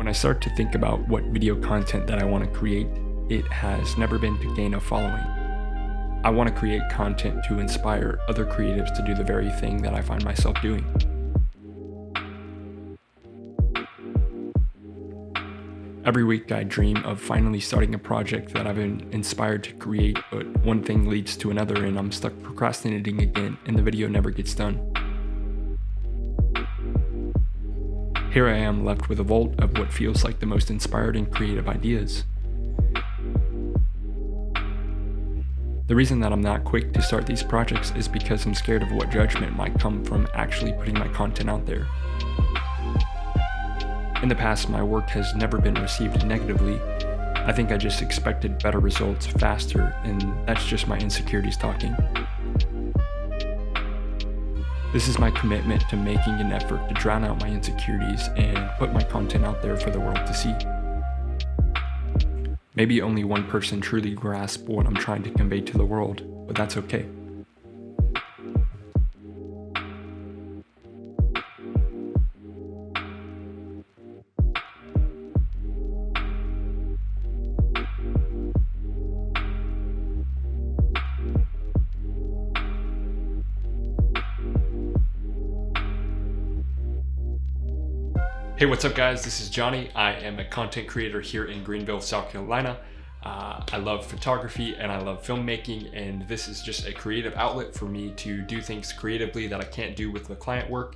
When I start to think about what video content that I want to create, it has never been to gain a following. I want to create content to inspire other creatives to do the very thing that I find myself doing. Every week I dream of finally starting a project that I've been inspired to create, but one thing leads to another and I'm stuck procrastinating again and the video never gets done. Here I am left with a vault of what feels like the most inspired and creative ideas. The reason that I'm not quick to start these projects is because I'm scared of what judgment might come from actually putting my content out there. In the past, my work has never been received negatively. I think I just expected better results faster, and that's just my insecurities talking. This is my commitment to making an effort to drown out my insecurities and put my content out there for the world to see. Maybe only one person truly grasps what I'm trying to convey to the world, but that's okay. Hey, what's up, guys? This is Johnny. I am a content creator here in Greenville, South Carolina. Uh, I love photography and I love filmmaking, and this is just a creative outlet for me to do things creatively that I can't do with the client work.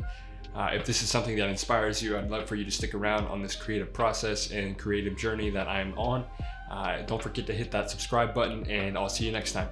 Uh, if this is something that inspires you, I'd love for you to stick around on this creative process and creative journey that I'm on. Uh, don't forget to hit that subscribe button, and I'll see you next time.